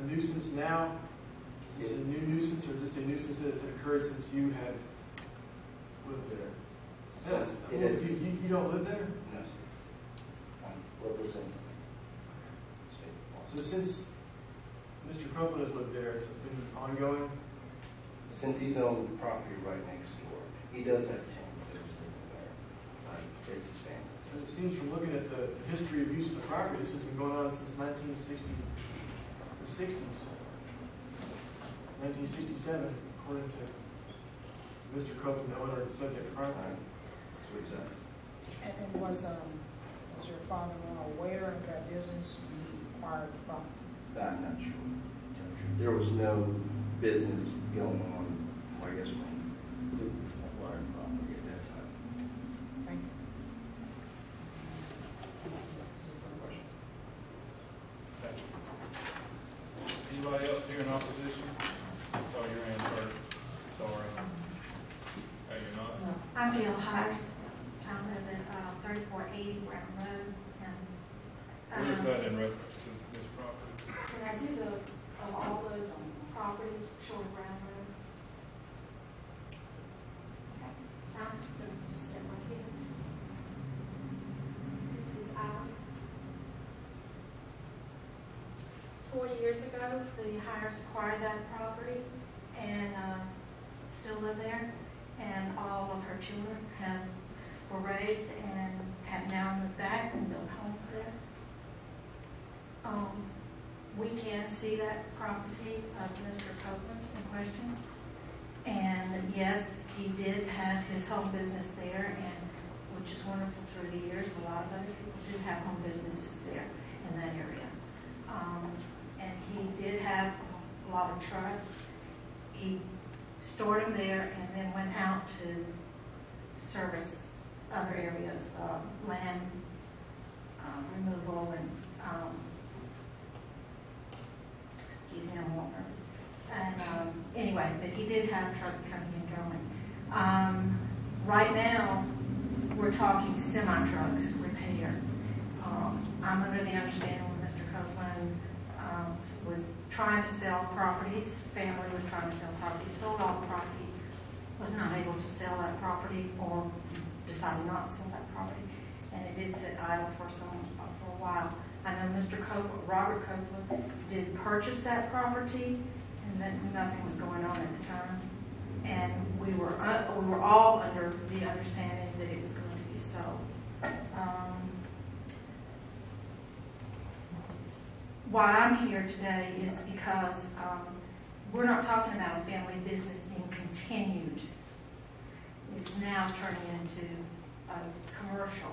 a nuisance now? Is this a new nuisance, or is this a nuisance that has occurred since you have lived there? Since it is, You, you, you don't live there? no, sir. I'm representing state So since Mr. Copeland has lived there, it's been ongoing? Since he's on the property right next door, he does have tenants that are living there. Um, It's his family. And it seems from looking at the history of use of the property, this has been going on since nineteen sixty, sixties. Nineteen sixty-seven, according to Mr. Copeland, the owner of the subject All property. right. That's what he's at. And and was, um, was your father-in-law aware of that business when he acquired the property? I'm not sure. There was no business going on, I guess, when Luke acquired the property at that time. Thank you. Anybody else here in opposition? Oh, your hand first. Sorry. Hey, you're not? Hires. I live at uh, thirty-four eighty Brown Road. and, Where is um, that in reference to this property? And I do the, of all those properties, short of Brown Road. Okay, I'm just step right here. This is ours. Forty years ago, the Hires acquired that property and, uh, still live there. And all of her children have, were raised and have now moved back and built homes there. Um, we can see that property of Mr. Copeland's in question. And yes, he did have his home business there and, which is wonderful through the years. A lot of other people do have home businesses there in that area. Um, and he did have a lot of trucks. He stored them there and then went out to service other areas, uh, land, um, removal and, um, excuse me, I'm a little nervous. And, um, anyway, but he did have trucks coming and going. Um, right now, we're talking semi-trucks repair. Um, I'm under the understanding when Mr. Copeland, um, was trying to sell properties, family was trying to sell properties, sold all the property, was not able to sell that property or decided not to sell that property. And it did sit idle for some, for a while. I know Mr. Copeland, Robert Copeland did purchase that property and that nothing was going on at the time. And we were, uh, we were all under the understanding that it was going to be sold. Um, why I'm here today is because um, we're not talking about a family business being continued. It's now turning into a commercial.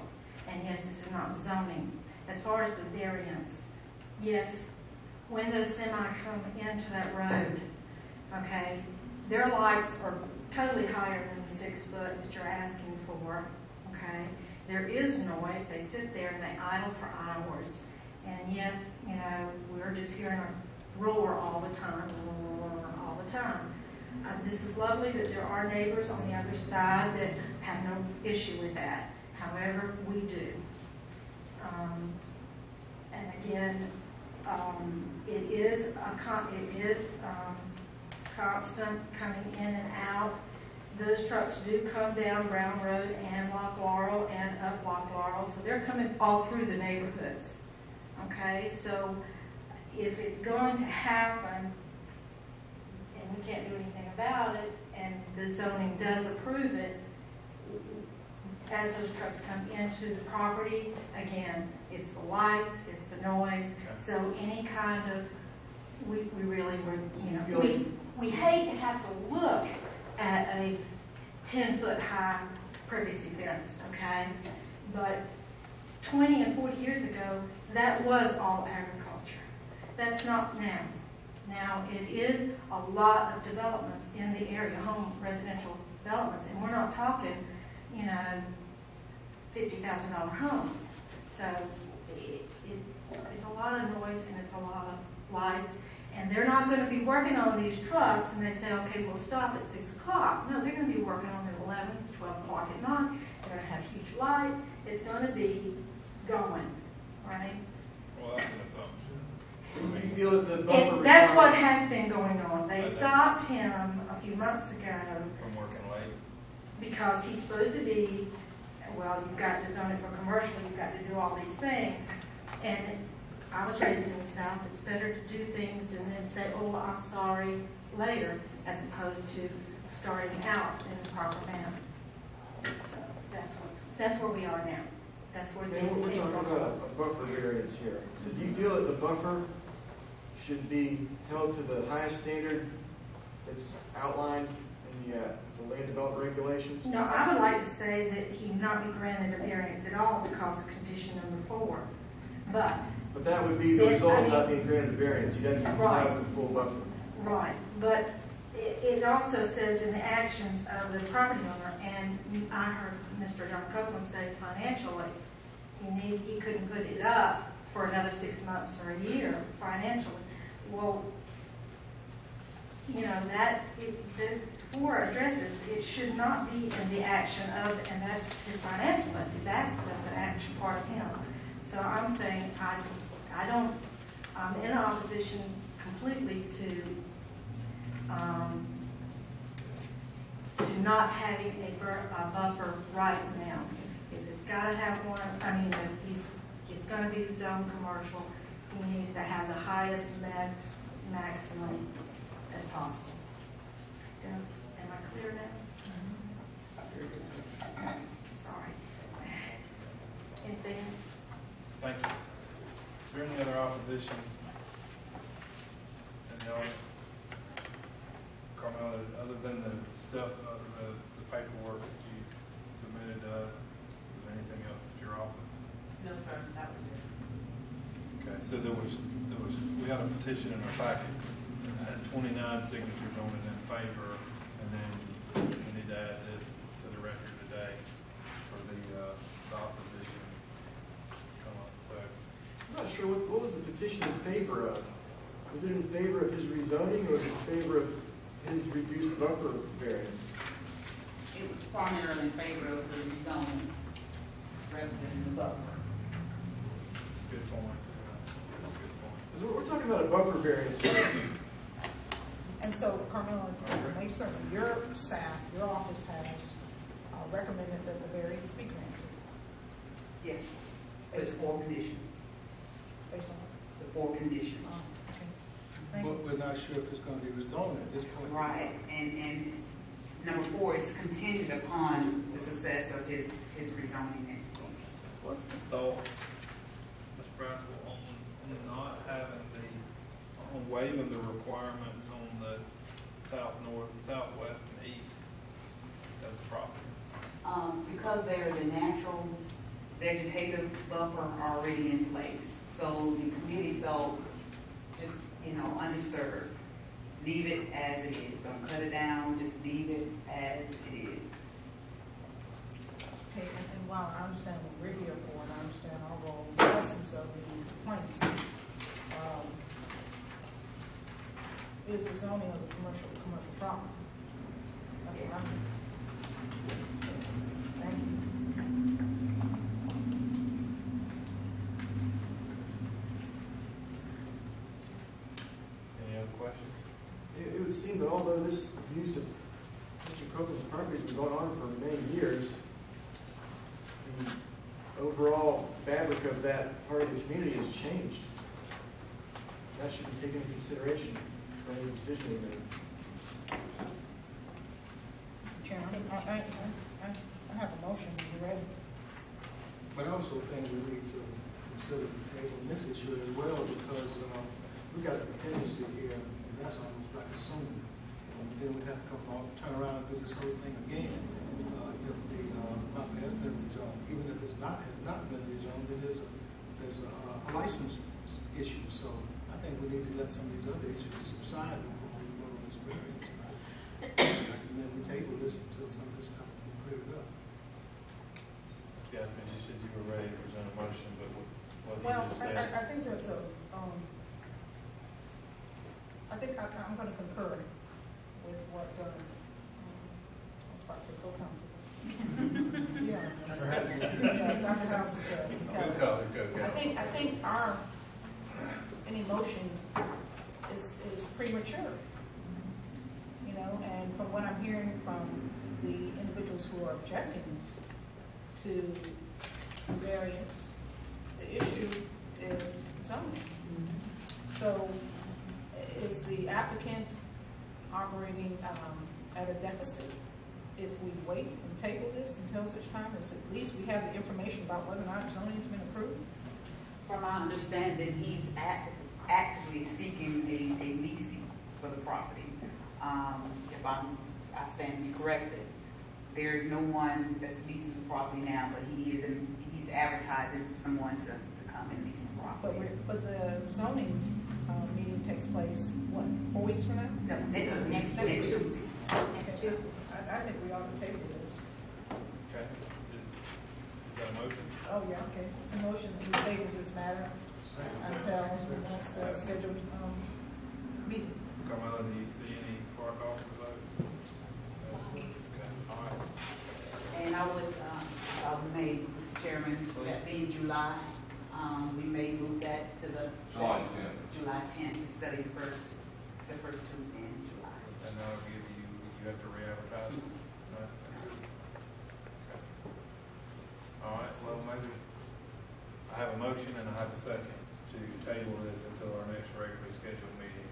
And yes, this is not zoning. As far as the variance, yes, when those semi come into that road, okay, their lights are totally higher than the six foot that you're asking for, okay? There is noise. They sit there and they idle for hours. And yes, you know, we're just hearing a roar all the time, roar all the time. Uh, this is lovely that there are neighbors on the other side that have no issue with that. However, we do. Um, and again, um, it is a con- it is um, constant coming in and out. Those trucks do come down Brown Road and Loch Laurel and up Loch Laurel, so they're coming all through the neighborhoods. Okay, so if it's going to happen, and we can't do anything about it, and the zoning does approve it, as those trucks come into the property, again, it's the lights, it's the noise, so any kind of, we, we really were, you know, we, we hate to have to look at a ten-foot high privacy fence, okay? But twenty and forty years ago, that was all agriculture. That's not now. Now, it is a lot of developments in the area, home residential developments, and we're not talking, you know, fifty thousand dollar homes. So it, it, it's a lot of noise and it's a lot of lights. And they're not gonna be working on these trucks and they say, okay, we'll stop at six o'clock. No, they're gonna be working on at eleven, twelve o'clock at night. They're gonna have huge lights. It's gonna be going, right? Well, that's an assumption. I mean, feel that the buffer? It- That's what has been going on. They stopped him a few months ago From working late. because he's supposed to be, well, you've got to zone it for commercial, you've got to do all these things. And I was raised in the South, it's better to do things and then say, oh, I'm sorry later, as opposed to starting out in the proper manner. So that's what's, that's where we are now. That's where And things we're talking about a buffer variance here. So do you feel that the buffer should be held to the highest standard that's outlined in the, uh, the land development regulations? No, I would like to say that he not be granted a variance at all because of condition number four. But, But that would be the Yes, result I of not mean- being granted a variance. You'd have to Right. have the full buffer. right, but it, it also says in the actions of the property owner, and I heard Mr. Copeland say financially, he need, he couldn't put it up for another six months or a year financially. Well, you know, that, it, the four addresses, it should not be in the action of, and that's his financial, that's his act, that's an action part of him. So I'm saying, I, I don't, I'm in opposition completely to, um, to not having a buffer right now. If it's gotta have one, I mean, if he's, he's gonna be zone commercial, he needs to have the highest max, maximum as possible. Yeah, Am I clear now? Sorry. Anything? Thank you. Is there any other opposition? In the audience? Other than the stuff, uh, the, the paperwork that you submitted to us, is there anything else at your office? No, sir, that was it. Okay, so there was, there was, we had a petition in our packet, and it had twenty-nine signatures on it in favor, and then we need to add this to the record today for the, uh, the opposition. Uh, So, I'm not sure, what, what was the petition in favor of? Was it in favor of his rezoning or was it in favor of his reduced buffer variance? It was primarily in favor of the rezoning rather than the buffer. good point. Good point. Because we're, we're talking about a buffer variance. And so, Carmella, to make certain, your staff, your office has uh, recommended that the variance be granted Yes, with four conditions, based on, the four conditions. uh, okay. Thank you. But we're not sure if it's gonna be rezoned at this point. Right, and, and number four is contingent upon the success of his, his rezoning next week. What's the thought, Ms. Braswell, on, on not having the, on waiving the requirements on the south, north, southwest, and east of the property? Um, because they're the natural vegetative buffer already in place. So the committee felt just, you know, undisturbed. Leave it as it is. Don't cut it down, just leave it as it is. Okay, and, and while I understand what we're here for, and I understand our role, the essence of the complaints, um, is the zoning of the commercial, commercial property. That's what I'm. Thank you. Any other questions? It, it would seem that although this use of Mr. Copeland's property has been going on for many years, the overall fabric of that part of the community has changed. That should be taken into consideration for any decision we make. Mr. Chairman, I, I, I, I have a motion, you ready? But I also think we need to consider tabling this issue as well, because, um, we got a contingency here, and that's almost like assuming. And then we have to come on, turn around and do this whole thing again. Uh, if the, uh, property has been rezoned, even if it's not, has not been rezoned, then there's a, there's a, uh, a license issue. So I think we need to let some of these other issues subside before we vote on this variance. And then we table this until some of this stuff is cleared up. Ms. Gaskins, you said you were ready to present a motion, but what, what Well, you just I, said? I, I think there's a, um, I think I, I'm gonna concur with what, uh, um, I was about to say co-counsel. Yeah. Yeah, Dr. House said, because I think, I think our, any motion is, is premature. You know, and from what I'm hearing from the individuals who are objecting to the variance, the issue is zoning. So is the applicant operating um, at a deficit if we wait and table this until such time as at least we have the information about whether or not zoning's been approved? From my understanding, he's act, actively seeking a, a leasing for the property. Um, if I'm, I stand to be corrected, there is no one that's leasing the property now, but he is, in- he's advertising for someone to, to come and lease the property. we're, but the zoning uh, meeting takes place, what, four weeks from now? No, next, next, next Tuesday. Next Tuesday. I, I think we ought to table this. Okay, is, is that a motion? Oh, yeah, okay. It's a motion to table this matter until the next uh, scheduled um, meeting. Carmella, do you see any for a call for vote? Okay, all right. And I would, um, uh, may, Mr. Chairman, that being July, um, we may move that to the. July 10th. July tenth, instead of the first, the first Tuesday in July. And that'll give you, you have to re-advertise it? Right. Okay. All right, well, maybe, I have a motion and I have a second to table this until our next regularly scheduled meeting.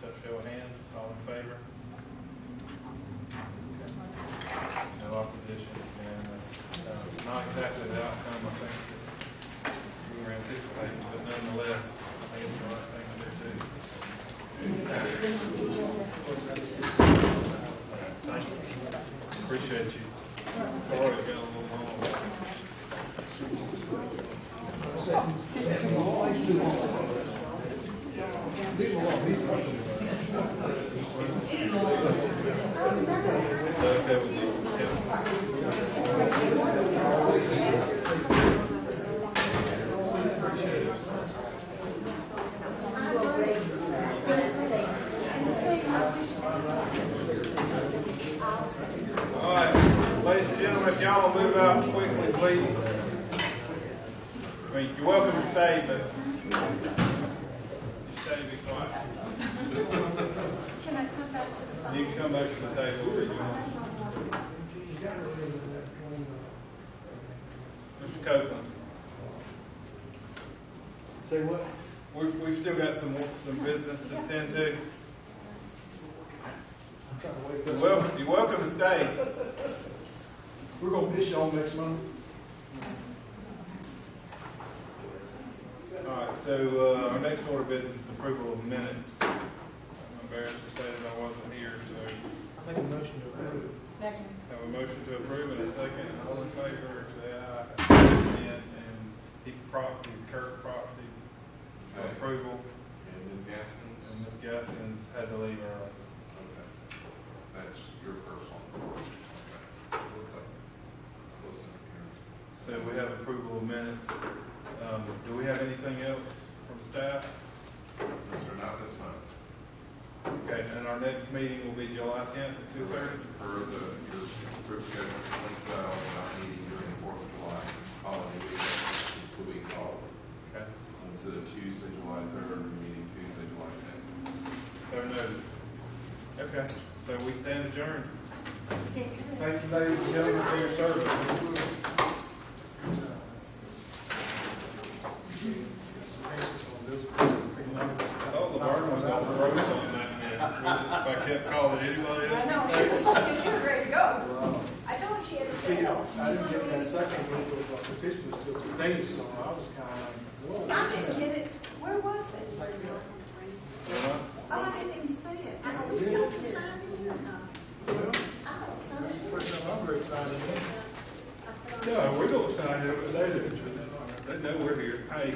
So show of hands, all in favor? No opposition, unanimous. Uh, Not exactly the outcome, I think, that we were anticipating, but nonetheless, I think it's the right thing to do too. Thank you. Appreciate you. Sorry, it's been a little long. You? Yeah. All right, ladies and gentlemen, if y'all will move out quickly, please. I mean, you're welcome to stay, but be quiet. Can I come back to the phone? You can come back to the table if you want. Mr. Copeland, Say what? we've, we've still got some, some business to attend to. I'm trying to wake You're welcome, you're welcome to stay. We're gonna miss y'all next month. All right, so, uh, our next order of business is approval of minutes. I'm embarrassed to say that I wasn't here, so I make a motion to approve. Second. have a motion to approve and a second. All in favor, say aye. And, and he proxies, Kirk proxy for Okay. approval, And Ms. Gaskins? and Ms. Gaskins had to leave early. Okay. That's your personal. Okay. Looks like it's close enough here. So we have approval of minutes. Um, do we have anything else from staff? Yes, sir, not this month. Okay, and our next meeting will be July tenth at two thirty? Per the, your group schedule for twenty twelve, not meeting during the Fourth of July holiday week, it's the week off. Okay, So instead of Tuesday, July third, we're meeting Tuesday, July tenth. so noted. Okay, so we stand adjourned. Thank you, ladies and gentlemen, for your service. Oh, the burn was all frozen that, man. If I kept calling anybody. I know, she was hoping she was ready to go. I told her she had to See, say I didn't get that second group of uh, petitions till today, so I was kinda like, whoa. I didn't get it. Where was it? Well, Oh, I didn't even see it. I know we still have to sign it. I don't sign it. First time I'm very excited. Yeah, we're gonna sign it, but they, they know we're here. Hey.